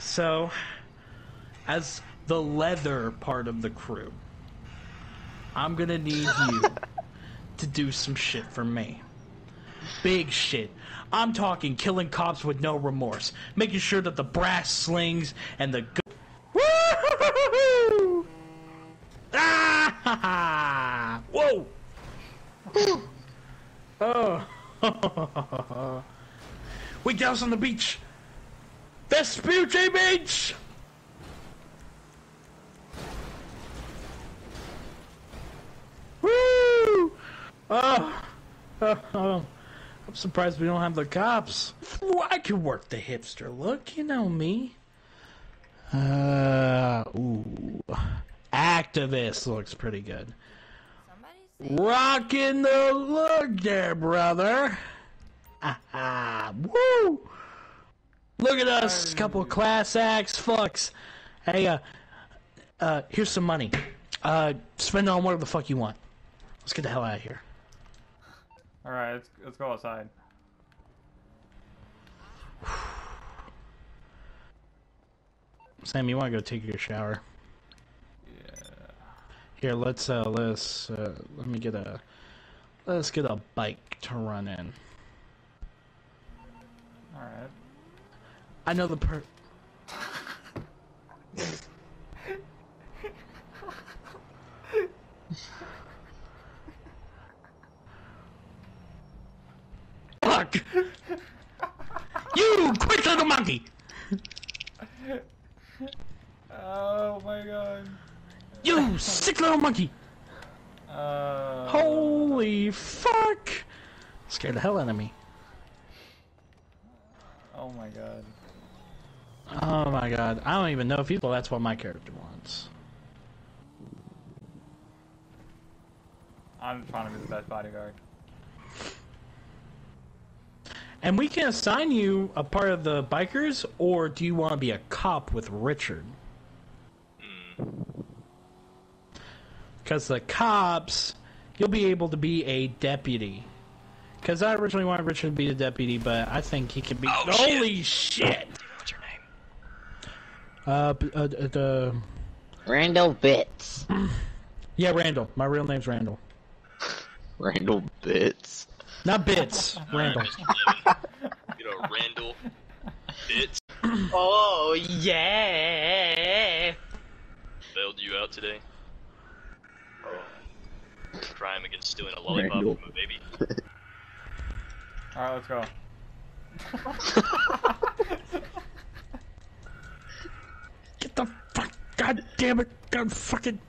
So, as the leather part of the crew, I'm gonna need you to do some shit for me. Big shit. I'm talking killing cops with no remorse, making sure that the brass slings and the Woo! Ah! Whoa! oh. we douse on the beach. Vespucci Beach. Woo! Oh, oh. I'm surprised we don't have the cops. I could work the hipster look, you know me. Uh, ooh. Activist looks pretty good. Rocking the look there, brother. Ah, woo! Look at us, couple class acts, fucks. Hey, uh, uh, here's some money. Uh, spend it on whatever the fuck you want. Let's get the hell out of here. Alright, let's, let's go outside. Sam, you want to go take your shower? Yeah. Here, let's uh, let's uh, let me get a let's get a bike to run in. Alright. I know the per. Fuck! you quick little monkey! Oh my god. You sick little monkey! Uh, Holy fuck! Scared the hell out of me. Oh my god. Oh my god. I don't even know if people that's what my character wants. I'm trying to be the best bodyguard. And we can assign you a part of the bikers, or do you want to be a cop with Richard? Hmm. Because the cops, you'll be able to be a deputy. Because I originally wanted Richard to be the deputy, but I think he can be. Oh. Holy shit! Name? Uh, uh, uh, the Randall Bits. yeah, Randall. My real name's Randall, Randall Bits. not Bits. Randall. You know, Randall Bits Oh yeah. bailed you out today. Crime against stealing a lollipop Randall. from a baby. Alright, let's go. Get the fuck! God damn it! God fucking!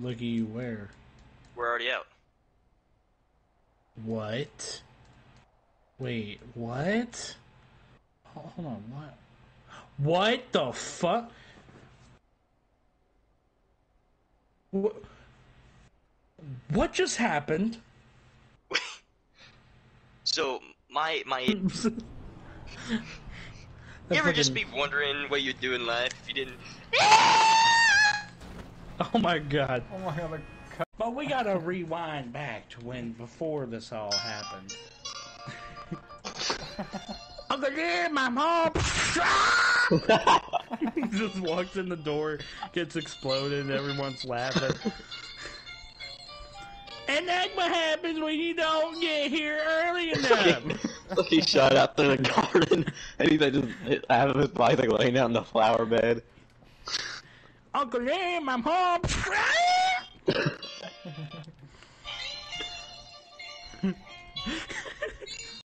Looky where? We're already out. What? Wait, what? Hold hold on, what? What the fuck? What? What just happened? So my my you ever just be wondering what you'd do in life if you didn't Oh my god. Oh my god. But we gotta rewind back to when before this all happened. Uncle Jim, I'm home. he just walks in the door, gets exploded, everyone's laughing. and that's what happens when you don't get here early enough. Look, he shot out through the garden, and he's like just out of his bike, like laying out in the flower bed. Uncle Jim, I'm home.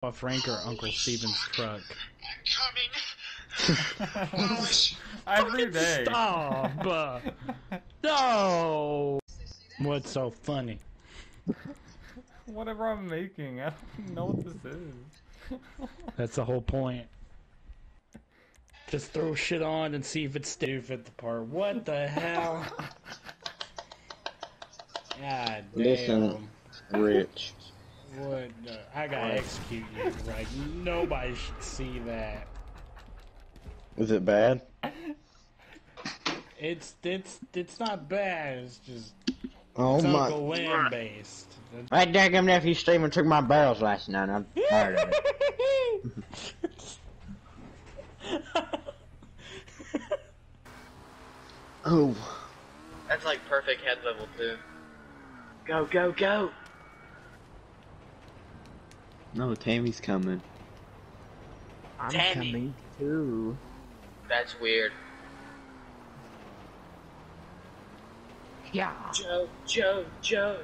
a Frank or Uncle Steven's truck. I'm coming! Every day. Stop! No! What's so funny? Whatever I'm making, I don't know what this is. That's the whole point. Just throw shit on and see if it's stupid the part. What the hell? God damn. Listen. Rich. What the, I gotta execute you, right? Nobody should see that. Is it bad? It's it's it's not bad. It's just Oh it's my. Uncle Lynn based. Right there, come nephew Steven took my barrels last night. I'm tired of it. Oh. That's like perfect head level too. Go, go, go! No, Tammy's coming. I'm Tammy. coming too. That's weird. Yeah. Joe, Joe, Joe.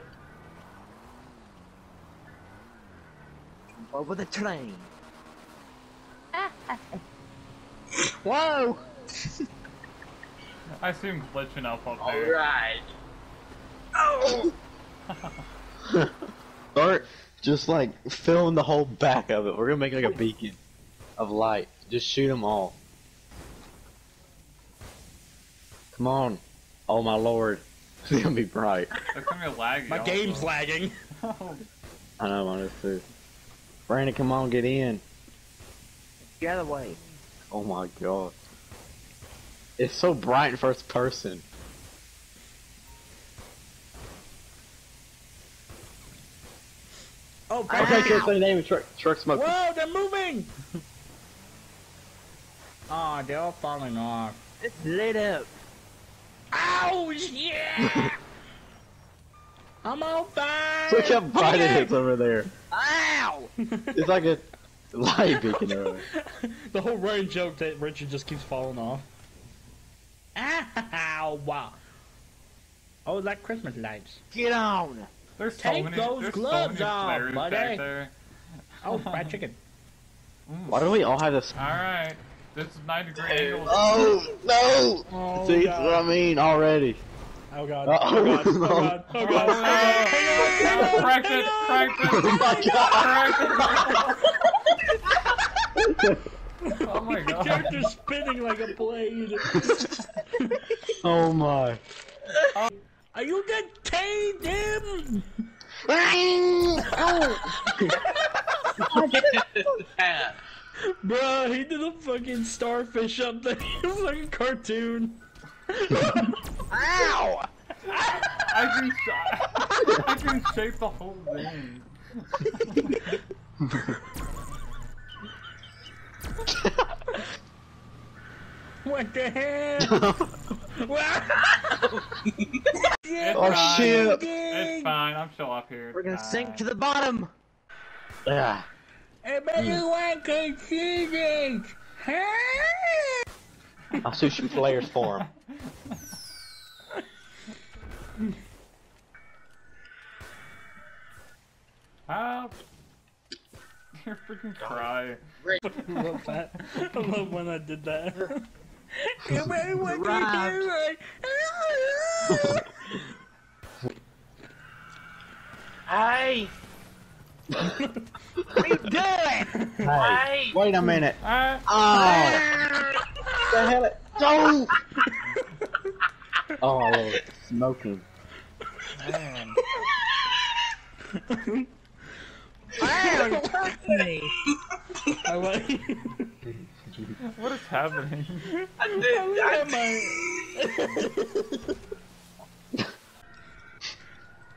Over the train. Whoa! I see him glitching up up there. Alright. Oh! Or just like film the whole back of it. We're gonna make like a beacon of light. Just shoot them all. Come on. Oh my lord. It's gonna be bright. It's gonna be laggy. My also. game's lagging. I know, mine is too. Brandon, come on, get in. The other way. Oh my god. It's so bright in first person. Oh, Okay, fuck. so say the name of truck, truck smoke. Whoa, they're moving! Aw, they're all falling off. It's lit up. Ow, yeah! I'm on fire! Look how bright it Hey! is over there. Ow! It's like a light beacon over there. the whole running joke that Richard just keeps falling off. Ow, wow. Oh, like Christmas lights. Get on! There's so Take many. those there's gloves so many off, flares buddy. back. Oh, fried chicken. Why don't we all have this? All right. This is 90 degree angle. Oh no! Oh, See, God. that's what I mean already. Oh, God. Uh, Oh, God. Oh, no. God. Oh, God. Oh, Hang on, hang on, hang on, Cracked hang it, on. cracked it. Oh my god! Oh my The god. The character's spinning like a blade. Oh my! Uh, are you detained him? Oh. Bruh, he did a fucking starfish up there. It was like a cartoon. Ow! I can, sh- I can shape the whole thing. What the Oh, fine. shit. It's fine. I'm still up here. We're gonna sink to the bottom! Yeah. Everybody hmm. want to see this? Huh? I'll shoot some flares for him. Help! You're freaking cry. I love that. I love when I did that. Everybody want Arrived. to see it? Hey! What are you doing? Hey, wait a minute. Ah, Oh, the hell! It, don't! Oh smoking. man. Ow, you touched me! I like. What is happening? I did,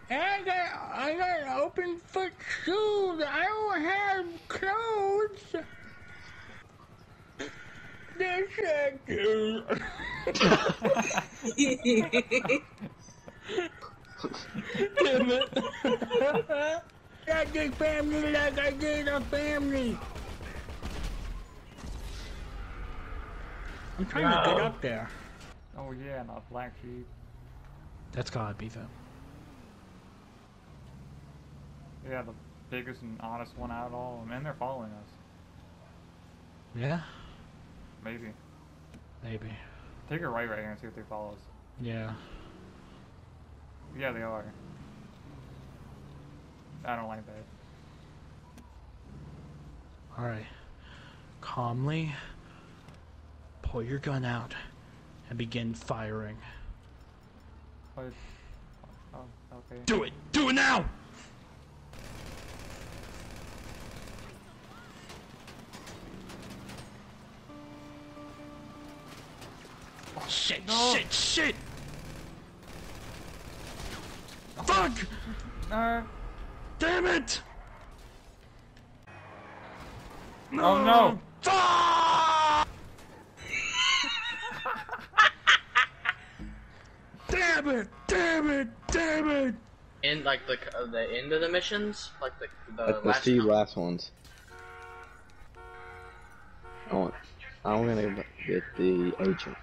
I, I got, I got open foot shoes. I don't have clothes. This is. Damn it. I did family like I did a family. I'm trying to get up there. Oh yeah, not black sheep. That's gotta be them. Yeah, the biggest and honest one out of all of them. And they're following us. Yeah? Maybe. Maybe. Take a right right here and see if they follow us. Yeah. Yeah, they are. I don't like that. Alright. Calmly pull your gun out and begin firing. But, oh, okay. Do it! Do it now! Oh, shit, No. shit, shit! Fuck! Uh, Damn it! oh no! Fuck! Damn it! Damn it! Damn it! In like the uh, the end of the missions, like the the That's the last. two con- last ones. I want, I'm gonna get the agent.